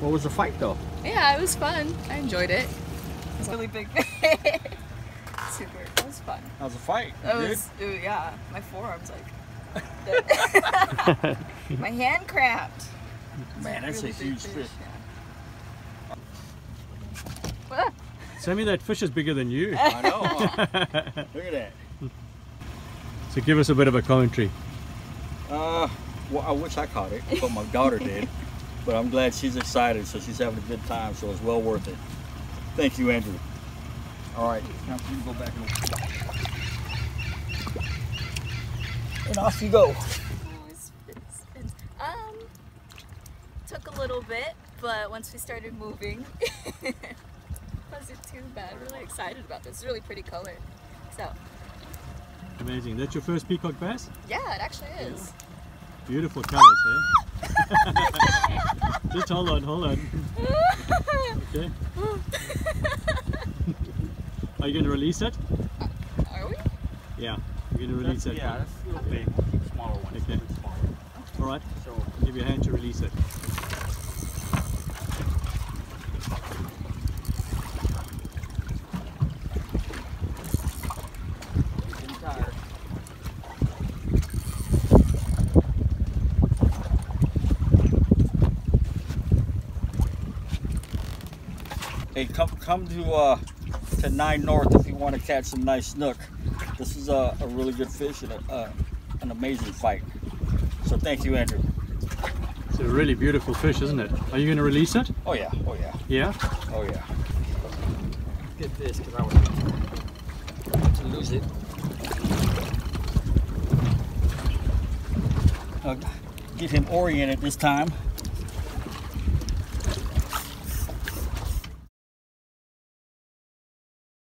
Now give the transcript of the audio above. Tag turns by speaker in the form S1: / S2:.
S1: What was the fight though?
S2: Yeah, it was fun. I enjoyed it. It was really big. Super. It was fun.
S1: How's the fight?
S2: That
S1: Good?
S2: was, ooh, yeah, my forearms like. my hand cramped.
S1: Man, that's a
S2: Really big
S1: huge fish.
S2: yeah. Ah,
S3: Sammy, that fish is bigger than you.
S1: I know. huh? Look at that.
S3: So give us a bit of a commentary.
S1: Uh, well, I wish I caught it, but my daughter did. But I'm glad she's excited, so she's having a good time, so it's well worth it. Thank you, Andrew. All right, now you can go back and, and off you go.
S2: It's- it's- it's- Um, took a little bit, but once we started moving, wasn't too bad. Really excited about this. It's really pretty color. So
S3: Amazing. That's your first peacock bass?
S2: yeah, it actually is.
S3: Beautiful colors, eh? Just hold on, hold on. Okay. Are you going to release it?
S2: Are we?
S3: Yeah. You're going to release it.
S1: Yeah, that's real big. Smaller one.
S3: Okay. All right.
S1: So,
S3: I'll give you a hand to release it.
S1: Hey, come come to uh, to Nine North if you want to catch some nice snook. This is a, a really good fish and a, uh, an amazing fight. So thank you, Andrew.
S3: It's a really beautiful fish, isn't it? Are you going to release it?
S1: Oh yeah, oh yeah,
S3: Yeah?
S1: oh yeah. Get this because I was to lose it. I'll get him oriented this time.